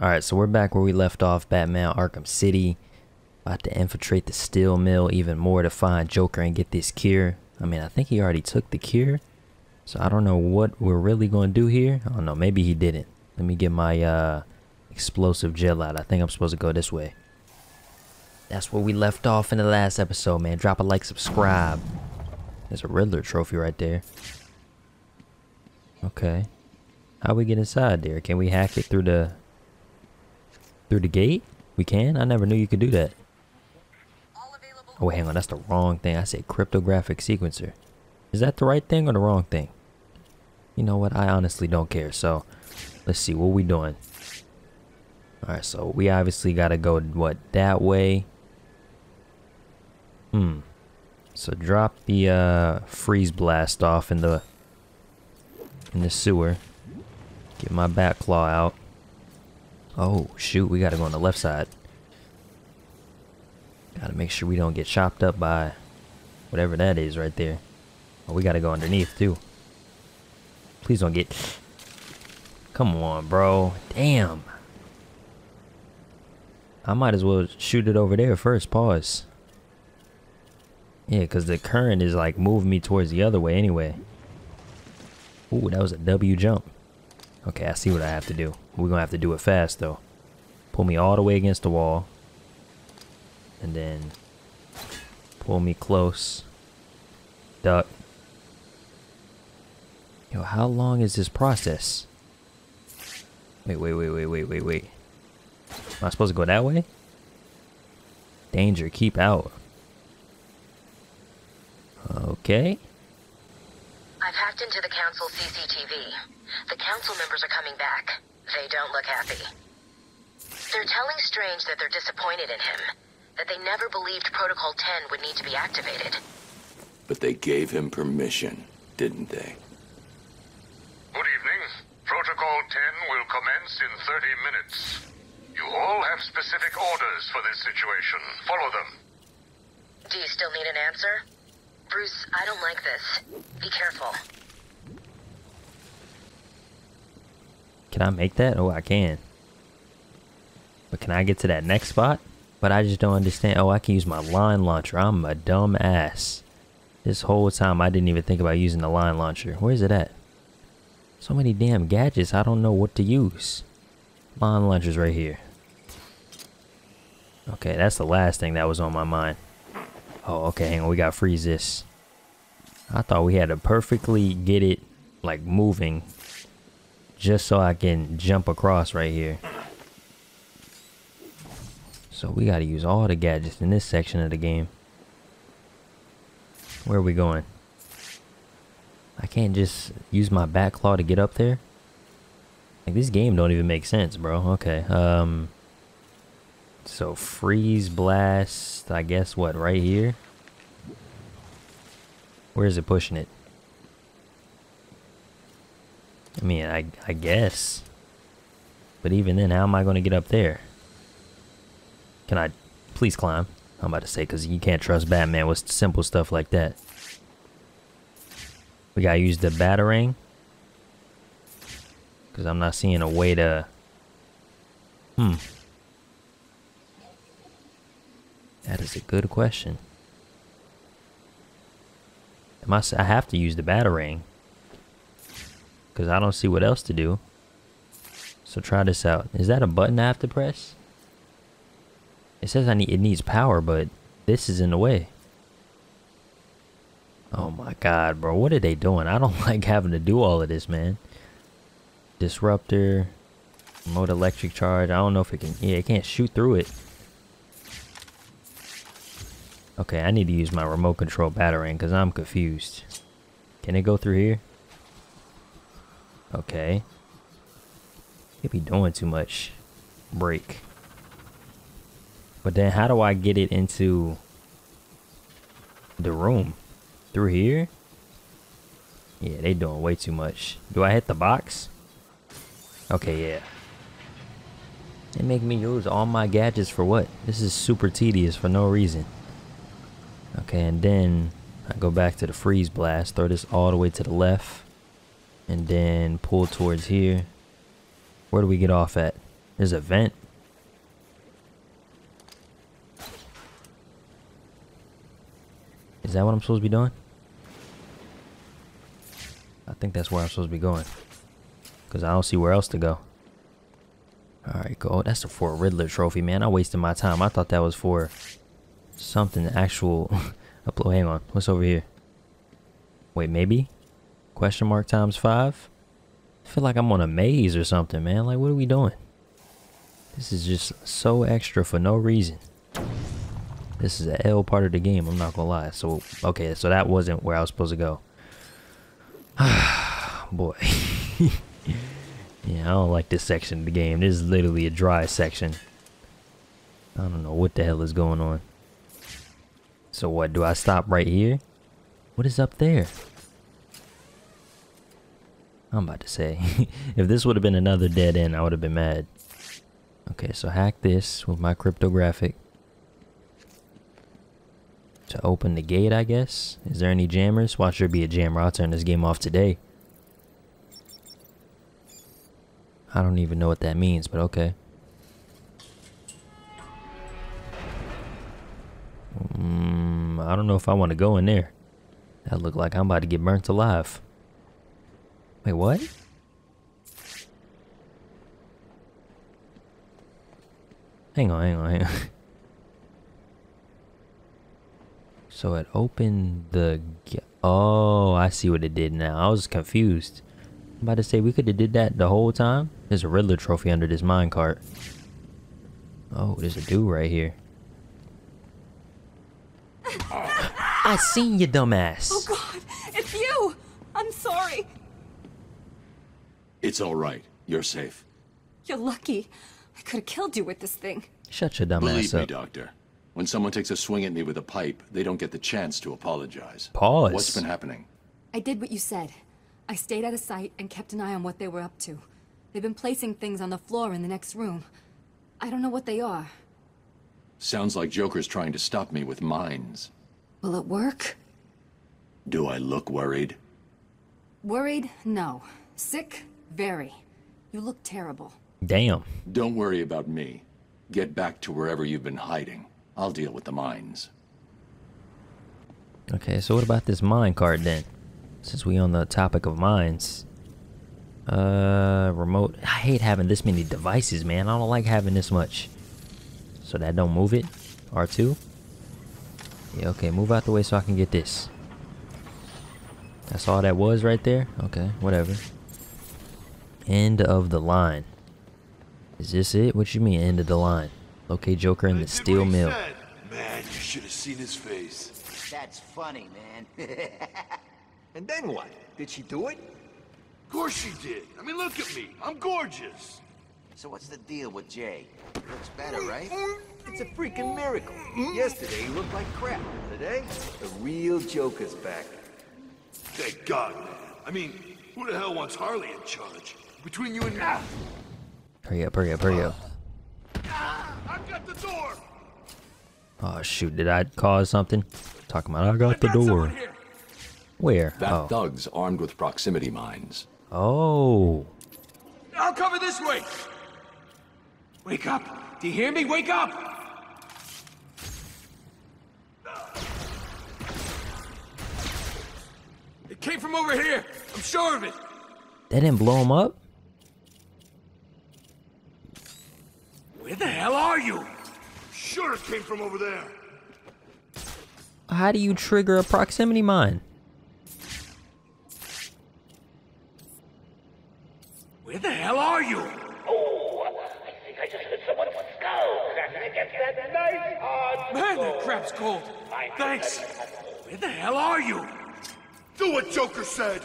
Alright, so we're back where we left off. Batman Arkham City. About to infiltrate the steel mill even more to find Joker and get this cure. I mean, I think he already took the cure. So I don't know what we're really going to do here. I don't know. Maybe he didn't. Let me get my uh, explosive gel out. I think I'm supposed to go this way. That's where we left off in the last episode, man. Drop a like, subscribe. There's a Riddler trophy right there. Okay. How we get inside there? Can we hack it through the through the gate? We can? I never knew you could do that. Oh, wait, hang on. That's the wrong thing. I said cryptographic sequencer. Is that the right thing or the wrong thing? You know what? I honestly don't care. So, let's see. What we doing? Alright, so we obviously got to go, what, that way? Hmm. So drop the uh, freeze blast off in the in the sewer. Get my bat claw out. Oh, shoot, we gotta go on the left side. Gotta make sure we don't get chopped up by whatever that is right there. Oh, we gotta go underneath, too. Please don't get... Come on, bro. Damn. I might as well shoot it over there first. Pause. Yeah, because the current is like moving me towards the other way anyway. Ooh, that was a W jump. Okay, I see what I have to do. We're gonna have to do it fast though. Pull me all the way against the wall. And then pull me close. Duck. Yo, how long is this process? Wait, wait, wait, wait, wait, wait, wait. Am I supposed to go that way? Danger, keep out. Okay. I've hacked into the council CCTV. The council members are coming back. They don't look happy. They're telling Strange that they're disappointed in him. That they never believed Protocol 10 would need to be activated. But they gave him permission, didn't they? Good evening. Protocol 10 will commence in 30 minutes. You all have specific orders for this situation. Follow them. Do you still need an answer? Bruce, I don't like this. Be careful. Can I make that? Oh, I can. But can I get to that next spot? But I just don't understand. Oh, I can use my line launcher. I'm a dumb ass. This whole time I didn't even think about using the line launcher. Where's it at? So many damn gadgets, I don't know what to use. Line launcher's right here. Okay, that's the last thing that was on my mind. Oh, okay, hang on, we gotta freeze this. I thought we had to perfectly get it, like, moving. Just so I can jump across right here. So we gotta use all the gadgets in this section of the game. Where are we going? I can't just use my bat claw to get up there? Like, this game don't even make sense, bro. Okay, um... So, freeze, blast, I guess, what, right here? Where is it pushing it? I mean, I, I guess. But even then, how am I going to get up there? Can I please climb? I'm about to say, because you can't trust Batman with simple stuff like that. We gotta use the Batarang. Because I'm not seeing a way to... Hmm. That is a good question. I, I have to use the Batarang. Because I don't see what else to do. So try this out. Is that a button I have to press? It says I need it needs power, but this is in the way. Oh my god, bro. What are they doing? I don't like having to do all of this, man. Disruptor. Mode electric charge. I don't know if it can... Yeah, it can't shoot through it. Okay, I need to use my remote control Batarang because I'm confused. Can it go through here? Okay. It be doing too much. Break. But then how do I get it into the room? Through here? Yeah, they doing way too much. Do I hit the box? Okay, yeah. They make me use all my gadgets for what? This is super tedious for no reason. Okay, and then I go back to the freeze blast, throw this all the way to the left, and then pull towards here. Where do we get off at? There's a vent. Is that what I'm supposed to be doing? I think that's where I'm supposed to be going. Because I don't see where else to go. Alright, go. Oh, that's the for Riddler trophy, man. I wasted my time. I thought that was for something actual. Hang on. What's over here? Wait, maybe? Question mark times five? I feel like I'm on a maze or something, man. Like, what are we doing? This is just so extra for no reason. This is a L part of the game, I'm not gonna lie. So, okay, so that wasn't where I was supposed to go. Boy. yeah, I don't like this section of the game. This is literally a dry section. I don't know what the hell is going on. So what, do I stop right here? What is up there? I'm about to say, if this would have been another dead end, I would have been mad. Okay, so hack this with my cryptographic. To open the gate, I guess. Is there any jammers? Watch there be a jammer. I'll turn this game off today. I don't even know what that means, but okay. Mm, I don't know if I want to go in there. That look like I'm about to get burnt alive. Wait, what? Hang on, hang on, hang on. So it opened the... Oh, I see what it did now. I was confused. I'm about to say, we could have did that the whole time. There's a Riddler trophy under this minecart. Oh, there's a dude right here. I seen you, dumbass. Oh God, it's you! I'm sorry. It's all right. You're safe. You're lucky. I could have killed you with this thing. Shut your dumb Believe ass me, up. Doctor. When someone takes a swing at me with a pipe, they don't get the chance to apologize. Pause. What's been happening? I did what you said. I stayed out of sight and kept an eye on what they were up to. They've been placing things on the floor in the next room. I don't know what they are. Sounds like Joker's trying to stop me with mines. Will it work? Do I look worried? Worried? No. Sick? Very. You look terrible. Damn. Don't worry about me. Get back to wherever you've been hiding. I'll deal with the mines. Okay, so what about this mine card then? Since we on the topic of mines. Uh, remote. I hate having this many devices, man. I don't like having this much. So that don't move it. R2. Yeah, okay, move out the way so I can get this. That's all that was right there? Okay, whatever. End of the line. Is this it? What you mean, end of the line? Locate Joker in the steel mill. Man, you should have seen his face. That's funny, man. And then what? Did she do it? Of course she did. I mean, look at me. I'm gorgeous. so what's the deal with Jay? Looks better, right? It's a freaking miracle. Yesterday he looked like crap. Today, the real Joker's back. Thank God, man. I mean, who the hell wants Harley in charge? Between you and me. Hurry up, hurry up, hurry up. Ah, I've got the door. Oh shoot, did I cause something? Talking about I got I've the got door. here. Where? That Oh. thug's armed with proximity mines. Oh. I'll cover this way. Wake up. Do you hear me? Wake up. It came from over here. I'm sure of it. They didn't blow him up? Where the hell are you? Sure it came from over there. How do you trigger a proximity mine? Where the hell are you? Oh, I think I just heard someone scowl. Get that nice hard Man, that crap's cold. Thanks. Where the hell are you? Do what Joker said.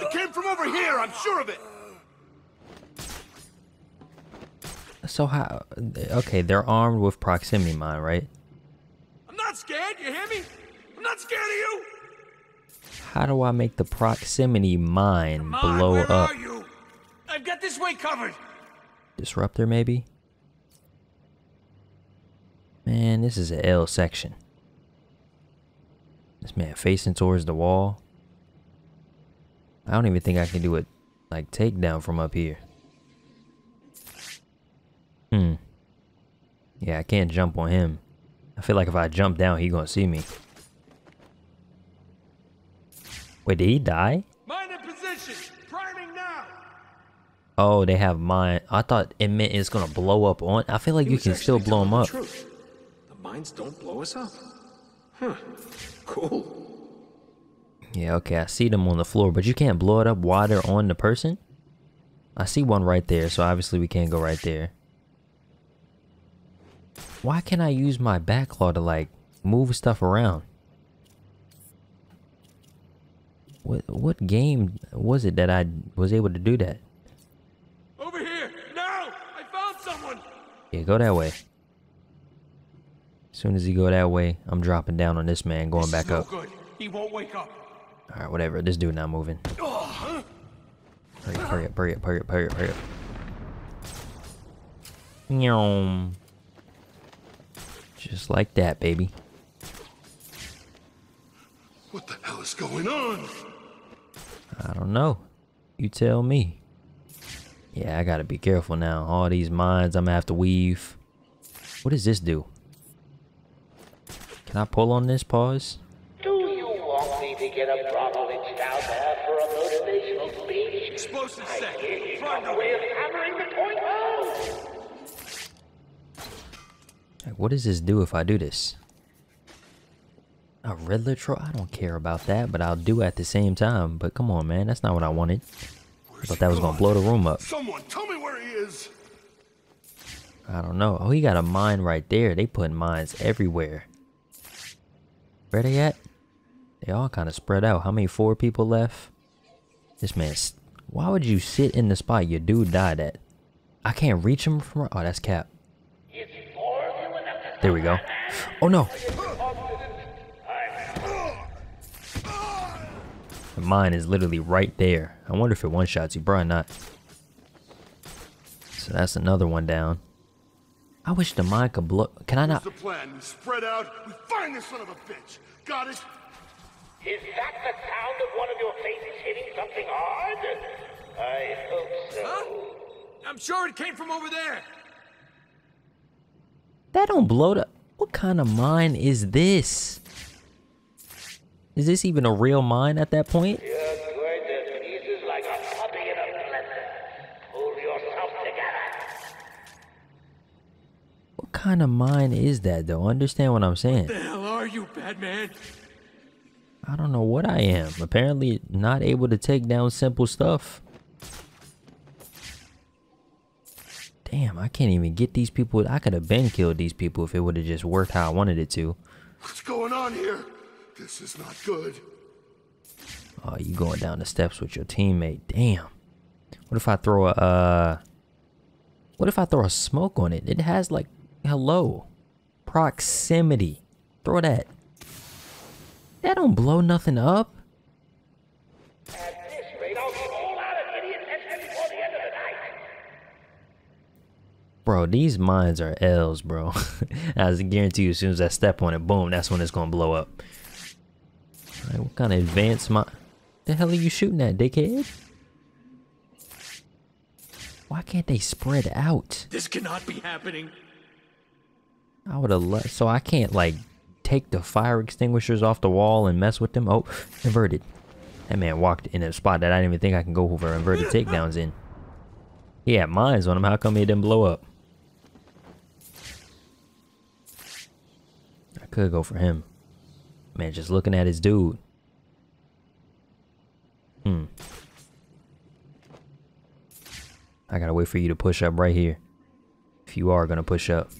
It came from over here. I'm sure of it. So how? Okay, they're armed with proximity mine, right? I'm not scared. You hear me? I'm not scared of you. How do I make the proximity mine on, blow where up? are you? I've got this way covered. Disruptor, maybe? Man, this is a L section. This man facing towards the wall. I don't even think I can do a like takedown from up here. Hmm. Yeah, I can't jump on him. I feel like if I jump down, he gonna see me. Wait, did he die? Mine in position. Priming now. Oh, they have mine. I thought it meant it's gonna blow up on. I feel like He you can still blow telling them the up. The mines don't blow us up. Huh. Cool. Yeah, okay, I see them on the floor, but you can't blow it up while they're on the person? I see one right there, so obviously we can't go right there. Why can't I use my bat claw to like move stuff around? What what game was it that I was able to do that? Over here. Now. I found someone. Yeah, go that way. As soon as he go that way, I'm dropping down on this man, going This back no up. good. He won't wake up. Alright, whatever. This dude not moving. Hurry up, hurry up, hurry up, hurry up, hurry up, hurry up. Nyom. Just like that, baby. What the hell is going on? I don't know. You tell me. Yeah, I gotta be careful now. All these mines I'm gonna have to weave. What does this do? Can I pull on this? Pause. Do you want me to get a Bromwich down there for a motivational speech? Explosive I set. gave you Prime some way of hammering the point home. What does this do if I do this? A Riddler troll? I don't care about that, but I'll do at the same time. But come on, man. That's not what I wanted. I thought that was gonna blow the room up. Someone, tell me where he is. I don't know. Oh, he got a mine right there. They put mines everywhere. Where they at? They all kind of spread out. How many? Four people left? This man's... Why would you sit in the spot your dude died at? I can't reach him from... Oh, that's Cap. There we go. Oh, no. The mine is literally right there. I wonder if it one-shots you. Probably not. So that's another one down. I wish the mine could blow... Can I Here's not... the plan. We spread out. We find this son of a bitch. Got it? Is that the sound of one of your faces hitting something hard? I hope so. I'm sure it came from over there. That don't blow the... What kind of mine is this? Is this even a real mine at that point? You're going to pieces like a puppy in a blender. Pull yourself together. What kind of mine is that, though? Understand what I'm saying? The hell are you, Batman? I don't know what I am. Apparently not able to take down simple stuff. Damn, I can't even get these people. I could have been killed these people if it would have just worked how I wanted it to. What's going on here? This is not good. Oh, you going down the steps with your teammate. Damn. What if I throw a, uh... What if I throw a smoke on it? It has, like, hello. Proximity. Throw that. That don't blow nothing up. Rate, I'll be all out of idiot heads before the end of the night. Bro, these mines are L's, bro. I guarantee you, as soon as I step on it, boom, that's when it's gonna blow up. Alright, what kind of advanced mine? The hell are you shooting at, dickhead? Why can't they spread out? This cannot be happening. I would have let. So I can't like take the fire extinguishers off the wall and mess with them. Oh, inverted. That man walked in a spot that I didn't even think I can go over inverted takedowns in. He had mines on him. How come he didn't blow up? I could go for him. Man, just looking at his dude. Hmm. I gotta wait for you to push up right here. If you are gonna push up,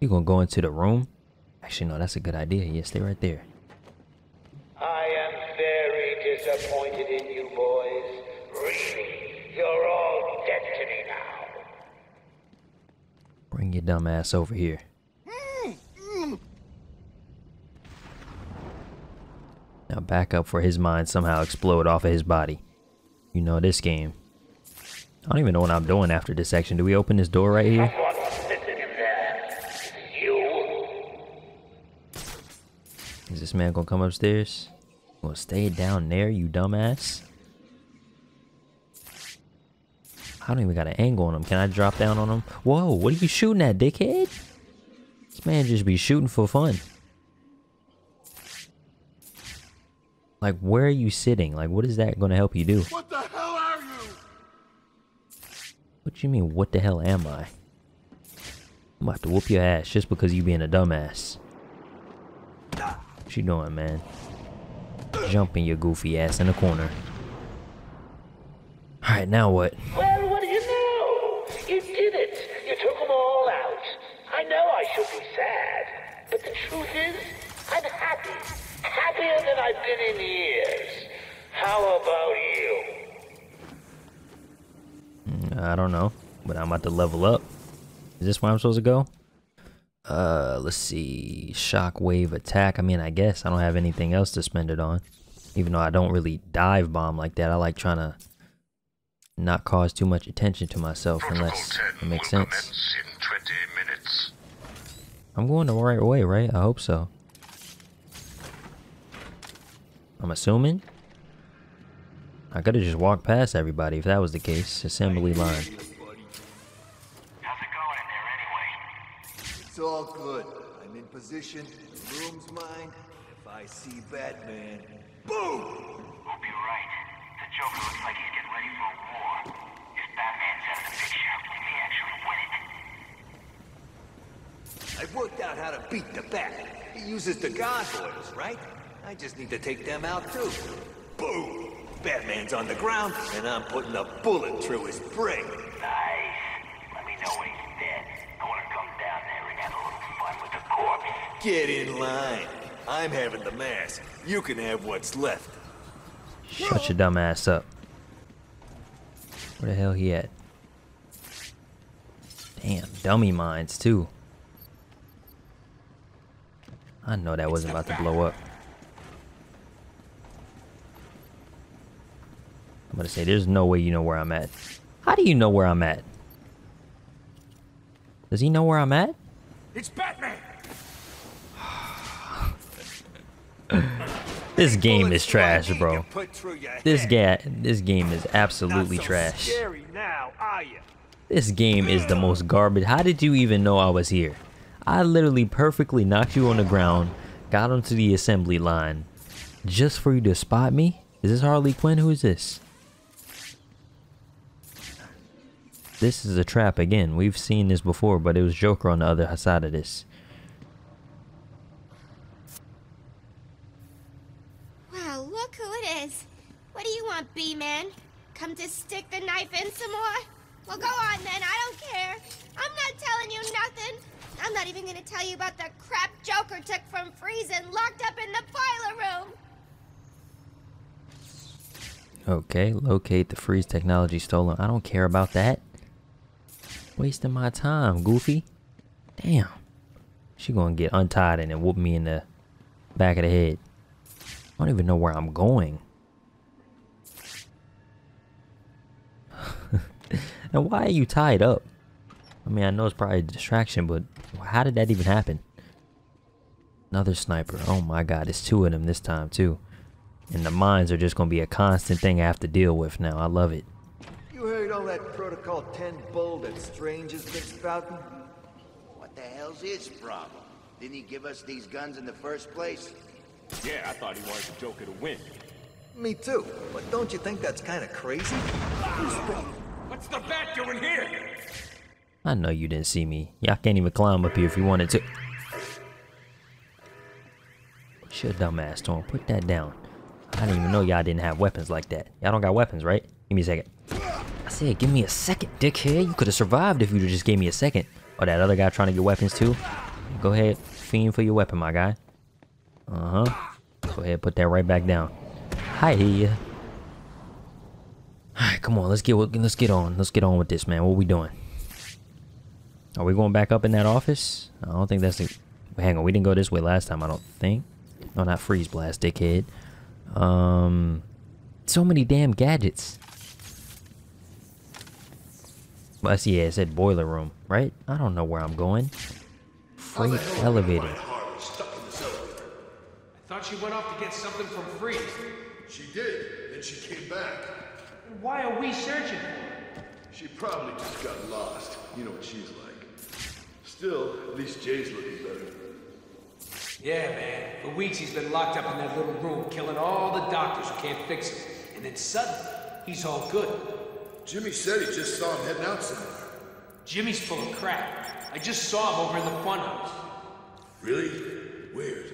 you gonna go into the room? Actually, no, that's a good idea. Yeah, stay right there. I am very disappointed in you boys. Really, you're all dead to me now. Bring your dumb ass over here. Now back up for his mind somehow explode off of his body. You know this game. I don't even know what I'm doing after this section. Do we open this door right here? What's sitting in there? You. Is this man gonna come upstairs? Gonna stay down there, you dumbass? I don't even got an angle on him. Can I drop down on him? Whoa, what are you shooting at, dickhead? This man just be shooting for fun. Like, where are you sitting? Like, what is that going to help you do? What the hell are you? What do you mean, what the hell am I? I'm about to whoop your ass just because you being a dumbass. What you doing, man? Jumping your goofy ass in the corner. Alright, now what? Well, what do you know? You did it. You took them all out. I know I should be sad, but the truth is, I'm happy. Happier than I've been in years. How about you? Mm, I don't know, but I'm about to level up. Is this where I'm supposed to go? Uh, let's see. Shockwave attack. I mean, I guess I don't have anything else to spend it on. Even though I don't really dive bomb like that. I like trying to not cause too much attention to myself unless it makes sense. In 20 minutes. I'm going the right way, right? I hope so. I'm assuming. I could have just walked past everybody if that was the case. Assembly line. It's all good. I'm in position. The room's mine. If I see Batman, boom! We'll be right. The Joker looks like he's getting ready for a war. If Batman's out of the picture, we may actually win it. I've worked out how to beat the Bat. He uses the gargoyles, right? I just need to take them out too. Boom! Batman's on the ground, and I'm putting a bullet through his brain. Nice. Let me know when he's dead. I want to come down there and have a little fun with the corpse. Get in line. I'm having the mask. You can have what's left. Shut your dumb ass up. Where the hell he at? Damn, dummy mines too. I know that wasn't about to blow up. I'm gonna say there's no way you know where I'm at. How do you know where I'm at? Does he know where I'm at? It's Batman! This game is trash, bro. to put through your This ga this game is absolutely so trash. Now. This game is the most garbage. How did you even know I was here? I literally perfectly knocked you on the ground, got onto the assembly line, just for you to spot me? Is this Harley Quinn? Who is this? This is a trap again. We've seen this before, but it was Joker on the other side of this. Wow, look who it is. Do B-Man? Come to stick the knife in some more? Well, go on then, I don't care. I'm not telling you nothing. I'm not even gonna tell you about the crap Joker took from Freeze and locked up in the boiler room. Okay, locate the freeze technology stolen. I don't care about that. Wasting my time, Goofy. Damn. She gonna get untied and then whoop me in the back of the head. I don't even know where I'm going. and why are you tied up? I mean, I know it's probably a distraction, but how did that even happen? Another sniper. Oh my god, it's two of them this time too. And the mines are just gonna be a constant thing I have to deal with now. I love it. You heard all that Protocol 10 bull that Strange has been spouting? What the hell's his problem? Didn't he give us these guns in the first place? Yeah, I thought he wanted the Joker to win. Me too, but don't you think that's kind of crazy? Ah! What's the bat doing here? I know you didn't see me. Y'all can't even climb up here if you wanted to. Put your dumb ass. Put that down. I didn't even know y'all didn't have weapons like that. Y'all don't got weapons, right? Give me a second. I said, give me a second, dickhead. You could have survived if you just gave me a second. Or that other guy trying to get weapons too. Go ahead, fiend for your weapon, my guy. Uh huh. Go ahead, put that right back down. Hi. Alright, come on, let's get let's get on. Let's get on with this, man. What we doing? Are we going back up in that office? I don't think that's the. Hang on, we didn't go this way last time. I don't think. No, not freeze blast, dickhead. Um, so many damn gadgets. Well, I see. Yeah, it said boiler room, right? I don't know where I'm going. Freight elevator. I thought she went off to get something from Freeze. She did, then she came back. Why are we searching for her? She probably just got lost. You know what she's like. Still, at least Jay's looking better. Yeah, man. For weeks he's been locked up in that little room, killing all the doctors who can't fix him. And then suddenly, he's all good. Jimmy said he just saw him heading out somewhere. Jimmy's full of crap. I just saw him over in the funhouse. Really? Weird.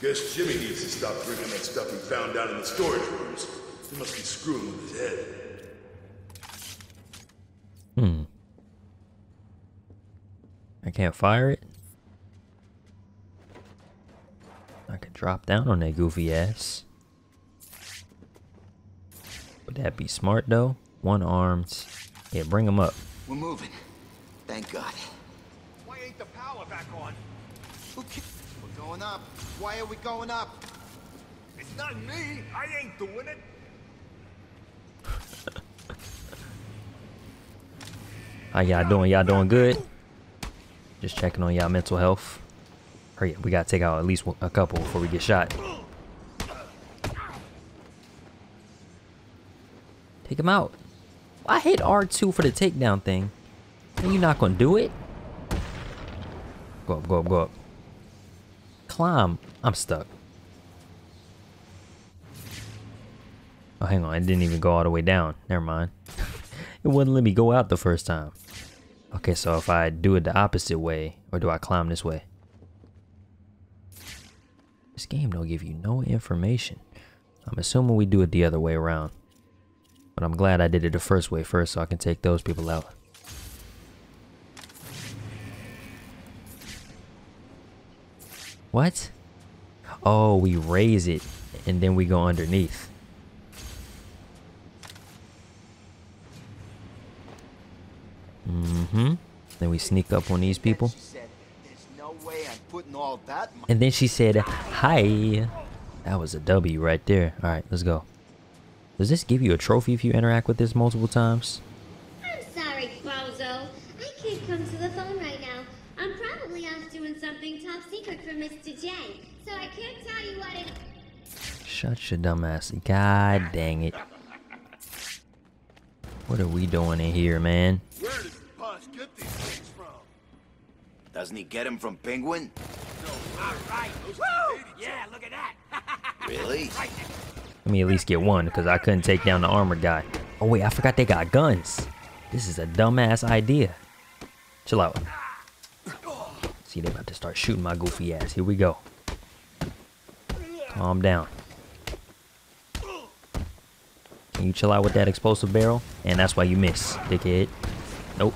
Guess Jimmy needs to stop drinking that stuff he found down in the storage rooms. He must be screwing with his head. Hmm. I can't fire it? I could drop down on that goofy ass. Would that be smart though? One arms. Yeah, bring him up. We're moving. Thank God. Why ain't the power back on? Okay. We're going up. Why are we going up? It's not me. I ain't doing it. How y'all doing? Y'all doing good? Just checking on y'all mental health. Hurry up, we gotta take out at least a couple before we get shot. Take him out. I hit R2 for the takedown thing. And you not gonna do it? Go up, go up, go up. Climb. I'm stuck. Oh, hang on. It didn't even go all the way down. Never mind. it wouldn't let me go out the first time. Okay, so if I do it the opposite way, or do I climb this way? This game don't give you no information. I'm assuming we do it the other way around. But I'm glad I did it the first way first so I can take those people out. What? Oh, we raise it and then we go underneath. Mm-hmm. Then we sneak up on these people. No way I'm putting all that And then she said, hi. That was a W right there. All right, let's go. Does this give you a trophy if you interact with this multiple times? I'm sorry, Bozo. I can't come to the phone right now. I'm probably off doing something top secret for Mr. J, so I can't tell you what it... Shut your dumb ass. God dang it. What are we doing in here, man? Where does Doesn't he get him from Penguin? No, all right. Woo! Yeah, look at that. Really? Let me at least get one, because I couldn't take down the armored guy. Oh wait, I forgot they got guns. This is a dumbass idea. Chill out. See, they about to start shooting my goofy ass. Here we go. Calm down. Can you chill out with that explosive barrel? And that's why you miss, dickhead. Nope.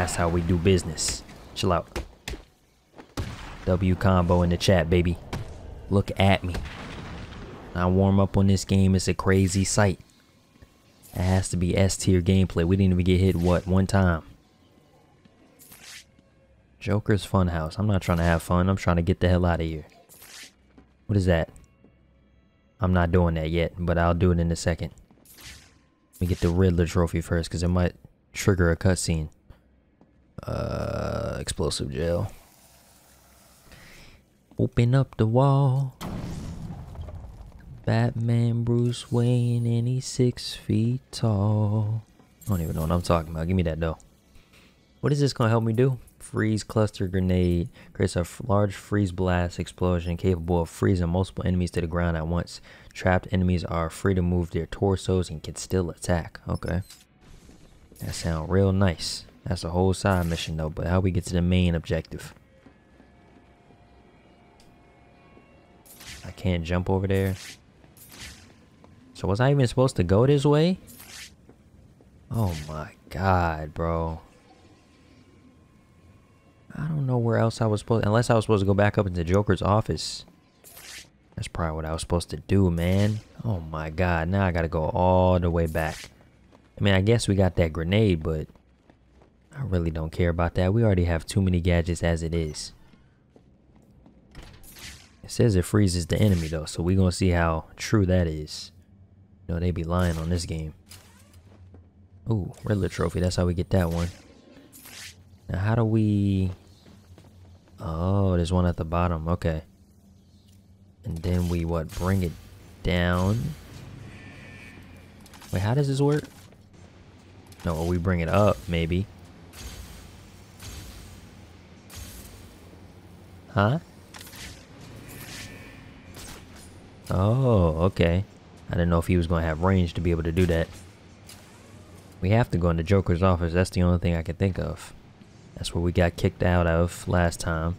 That's how we do business. Chill out. W combo in the chat, baby. Look at me. I warm up on this game. It's a crazy sight. It has to be S tier gameplay. We didn't even get hit, what, one time. Joker's Funhouse. I'm not trying to have fun. I'm trying to get the hell out of here. What is that? I'm not doing that yet, but I'll do it in a second. Let me get the Riddler trophy first, because it might trigger a cutscene. Uh, explosive gel. Open up the wall. Batman, Bruce Wayne, and he's six feet tall. I don't even know what I'm talking about. Give me that though. What is this gonna help me do? Freeze cluster grenade creates a large freeze blast explosion capable of freezing multiple enemies to the ground at once. Trapped enemies are free to move their torsos and can still attack. Okay. That sounds real nice. That's a whole side mission though, but how we get to the main objective? I can't jump over there. So was I even supposed to go this way? Oh my god, bro. I don't know where else I was supposed unless I was supposed to go back up into Joker's office. That's probably what I was supposed to do, man. Oh my god, now I gotta go all the way back. I mean, I guess we got that grenade, but I really don't care about that. We already have too many gadgets as it is. It says it freezes the enemy though, so we gonna see how true that is. You know, they be lying on this game. Ooh, Riddler trophy, that's how we get that one. Now how do we... Oh, there's one at the bottom, okay. And then we, what, bring it down? Wait, how does this work? No, we bring it up, maybe. Huh? Oh, okay. I didn't know if he was going to have range to be able to do that. We have to go into Joker's office. That's the only thing I can think of. That's where we got kicked out of last time.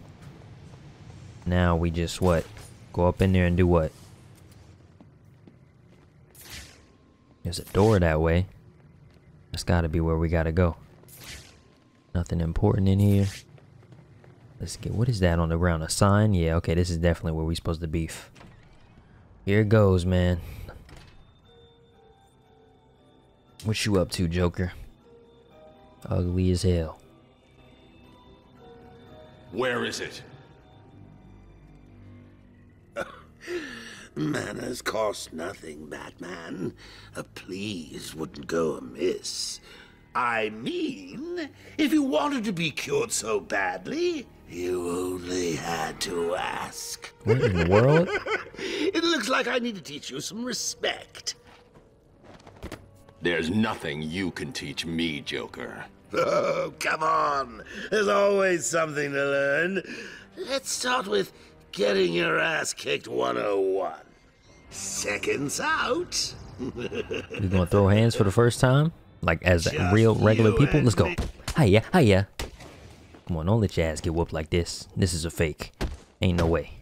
Now we just, what? Go up in there and do what? There's a door that way. That's gotta be where we gotta go. Nothing important in here. Let's get, what is that on the ground? A sign? Yeah, okay, this is definitely where we're supposed to beef. Here it goes, man. What you up to, Joker? Ugly as hell. Where is it? Manners cost nothing, Batman. A please wouldn't go amiss. I mean, if you wanted to be cured so badly, you only had to ask. What in the world? it looks like I need to teach you some respect. There's nothing you can teach me, Joker. Oh, come on. There's always something to learn. Let's start with getting your ass kicked 101. Seconds out. We gonna throw hands for the first time? Like as Just real regular people? Let's go. me. Hiya, hiya. Come on, don't let your ass get whooped like this. This is a fake. Ain't no way.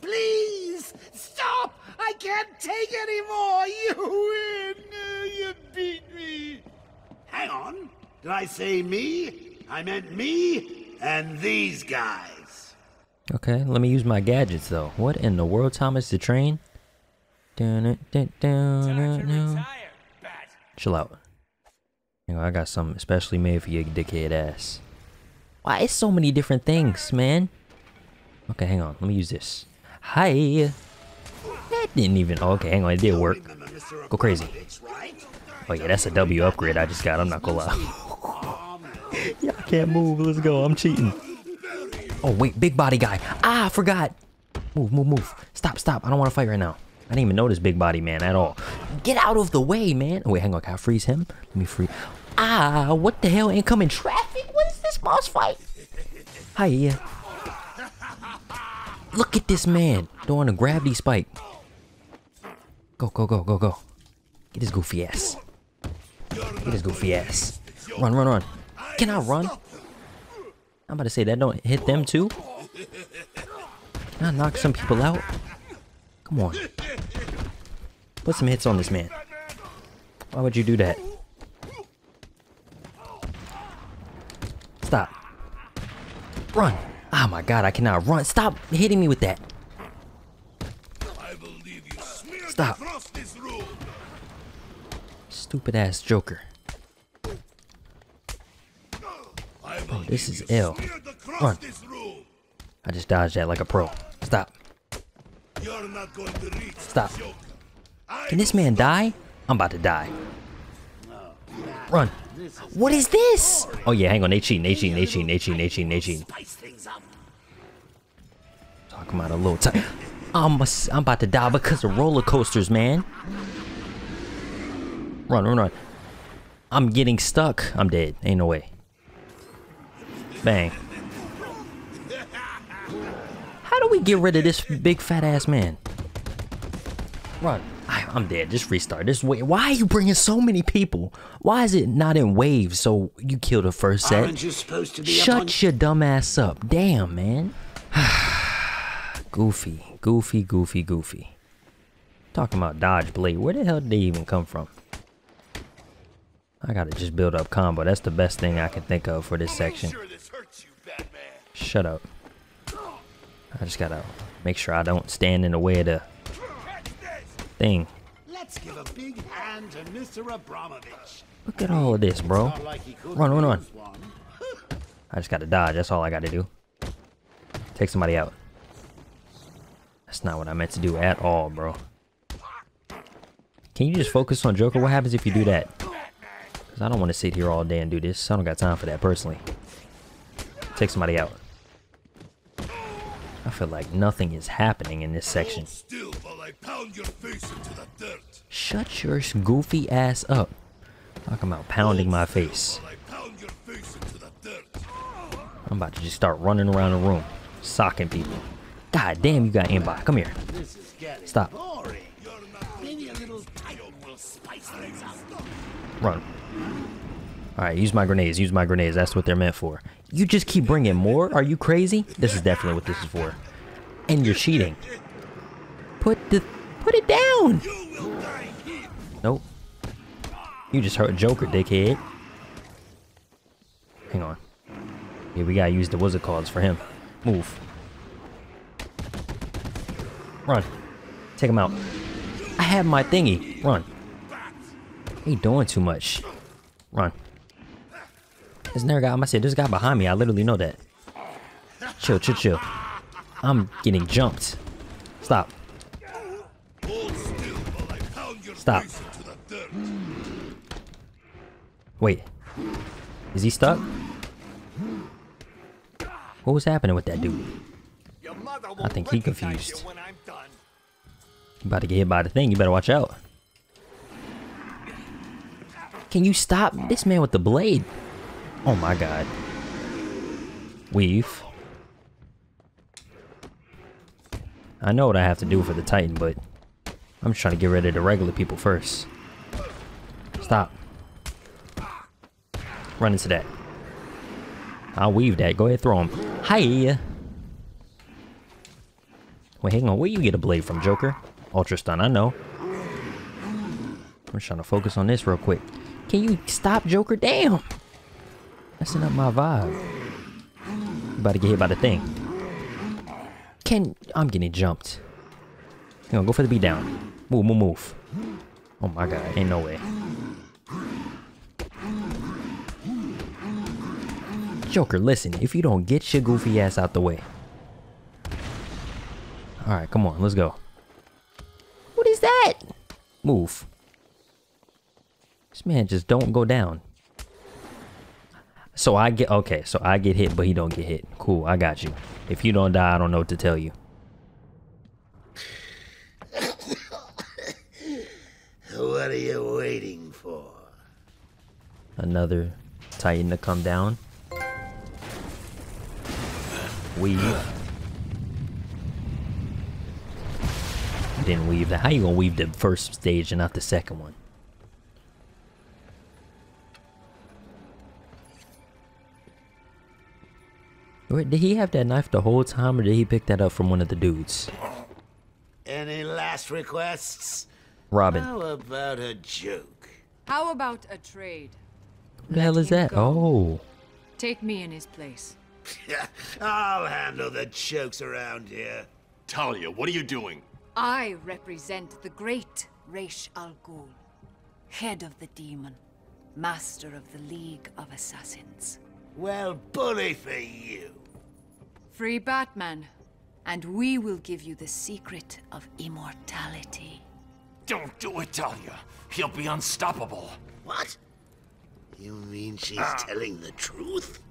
Please stop! I can't take anymore. You win. You beat me. Hang on. Did I say me? I meant me and these guys. Okay, let me use my gadgets though. What in the world, Thomas the Train? Dun, dun, dun, dun, dun. Chill out. You know, I got something especially made for your dickhead ass. Why, it's so many different things, man. Okay, hang on. Let me use this. Hi. That didn't even. Oh, okay, hang on. It did work. Go crazy. Oh yeah, that's a W upgrade I just got. I'm not gonna lie. I can't move. Let's go. I'm cheating. Oh wait, big body guy. Ah, I forgot. Move, move, move. Stop, stop. I don't want to fight right now. I didn't even this big body man at all. Get out of the way, man. Oh, wait, hang on. Can I freeze him? Let me free. Ah, what the hell? Incoming traffic? What is this boss fight? Hiya. Look at this man doing a gravity spike. Go, go, go, go, go. Get his goofy ass. Get his goofy ass. Run, run, run. Can I run? I'm about to say that don't hit them too. Can I knock some people out? Come on. Put some hits on this man. Why would you do that? Stop. Run. Oh my god, I cannot run. Stop hitting me with that. Stop. Stupid ass Joker. Bro, this is ill. Run. I just dodged that like a pro. Stop. Stop. Can this man die? I'm about to die. Run. What is this? Oh yeah, hang on. They cheating. They cheating. They cheating. They cheating. They cheating. They cheating. About a little time. I'm, a, I'm about to die because of roller coasters, man. Run, run, run. I'm getting stuck. I'm dead. Ain't no way. Bang. How do we get rid of this big fat ass man? Run. I, I'm dead. Just restart. This way. Why are you bringing so many people? Why is it not in waves so you kill the first set? Aren't you supposed to be Shut your dumb ass up. Damn, man. goofy, goofy, goofy, goofy. Talking about dodge blade. Where the hell did they even come from? I gotta just build up combo. That's the best thing I can think of for this section. Shut up. I just gotta make sure I don't stand in the way of the thing. Let's give a big hand to Mr. Abramovich. Look at all of this, bro. Like Run, run, run. I just gotta dodge. That's all I gotta do. Take somebody out. That's not what I meant to do at all, bro. Can you just focus on Joker? What happens if you do that? Because I don't want to sit here all day and do this. I don't got time for that personally. Take somebody out. I feel like nothing is happening in this section. Still while I pound your face into the dirt. Shut your goofy ass up. Talking about pounding my face. I'm about to just start running around the room, socking people. God damn, you got aimbot. Come here. Stop. Run. Alright, use my grenades. Use my grenades. That's what they're meant for. You just keep bringing more? Are you crazy? This is definitely what this is for. And you're cheating. Put the... Put it down! Nope. You just hurt Joker, dickhead. Hang on. Yeah, we gotta use the wizard cards for him. Move. Run. Take him out. I have my thingy. Run. He doing too much. Run. There's another guy. i'm gonna there's a guy behind me. I literally know that. Chill, chill, chill. I'm getting jumped. Stop. Stop. Wait. Is he stuck? What was happening with that dude? I think he confused. You about to get hit by the thing. You better watch out. Can you stop this man with the blade? Oh my god. Weave. I know what I have to do for the Titan, but I'm just trying to get rid of the regular people first. Stop. Run into that. I'll weave that. Go ahead, throw him. Hi. Wait, hang on. Where you get a blade from, Joker? Ultra stun. I know. I'm trying to focus on this real quick. Can you stop, Joker? Damn. Messing up my vibe. About to get hit by the thing. Can I'm getting jumped. Hang on, go for the beat down. Move, move, move. Oh my god, ain't no way. Joker, listen, if you don't get your goofy ass out the way. Alright, come on, let's go. What is that? Move. This man just don't go down. So I get okay, so I get hit, but he don't get hit. Cool, I got you. If you don't die, I don't know what to tell you. What are you waiting for? Another Titan to come down. Weave. Didn't weave that. How you gonna weave the first stage and not the second one? Did he have that knife the whole time or did he pick that up from one of the dudes? Any last requests? Robin. How about a joke? How about a trade? What the hell is that? Oh. Take me in his place. I'll handle the jokes around here. Talia, what are you doing? I represent the great Ra's al Ghul, head of the demon, master of the League of Assassins. Well, bully for you. Free Batman, and we will give you the secret of immortality. Don't do it, Talia. He'll be unstoppable. What? You mean she's Ah. telling the truth?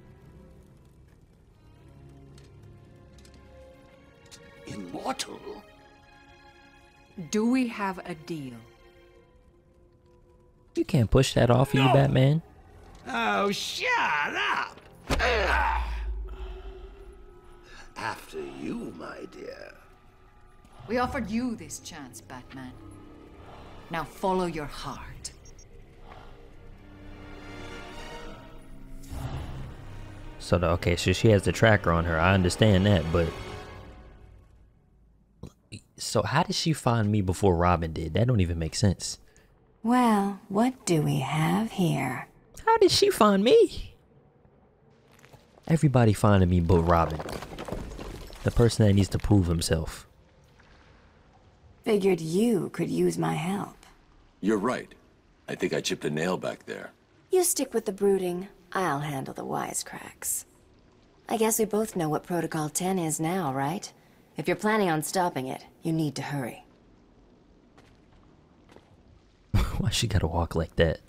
Immortal? Do we have a deal? You can't push that off of you, Batman. Oh, shut up! After you, my dear. We offered you this chance, Batman. Now follow your heart. So the, okay, so she has the tracker on her. I understand that, but so how did she find me before Robin did? That don't even make sense. Well, what do we have here? How did she find me? Everybody finding me but Robin. The person that needs to prove himself. Figured you could use my help. You're right. I think I chipped a nail back there. You stick with the brooding. I'll handle the wisecracks. I guess we both know what Protocol 10 is now, right? If you're planning on stopping it, you need to hurry. Why she gotta walk like that?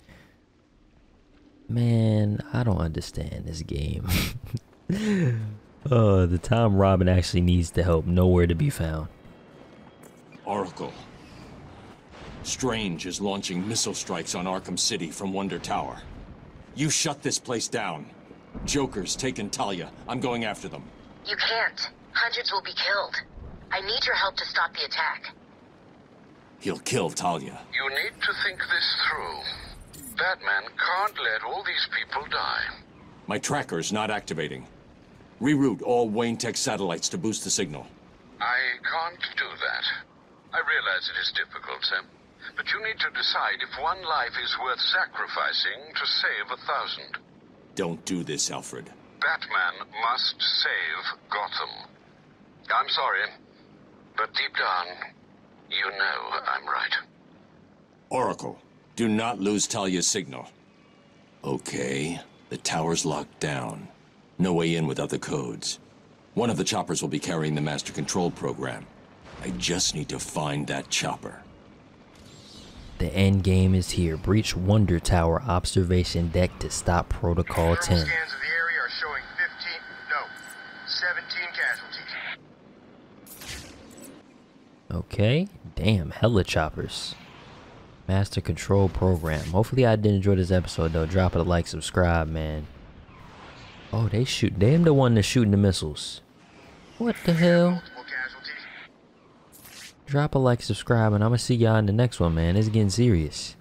Man, I don't understand this game. uh, the time Robin actually needs the help, nowhere to be found. Oracle. Strange is launching missile strikes on Arkham City from Wonder Tower. You shut this place down. Joker's taken Talia. I'm going after them. You can't. Hundreds will be killed. I need your help to stop the attack. He'll kill Talia. You need to think this through. Batman can't let all these people die. My tracker's not activating. Reroute all Wayne Tech satellites to boost the signal. I can't do that. I realize it is difficult, Sam. But you need to decide if one life is worth sacrificing to save a thousand. Don't do this, Alfred. Batman must save Gotham. I'm sorry, but deep down, you know I'm right. Oracle, do not lose Talia's signal. Okay, the tower's locked down. No way in without the codes. One of the choppers will be carrying the master control program. I just need to find that chopper. The end game is here. Breach Wonder Tower observation deck to stop Protocol 10. Scans of the area are showing 15, no, 17 casualties. Okay. Damn, hella choppers. Master Control Program. Hopefully I did enjoy this episode though. Drop it a like, subscribe, man. Oh, they shoot. Damn the one that's shooting the missiles. What the hell? Drop a like, subscribe, and I'm gonna see y'all in the next one, man. It's getting serious.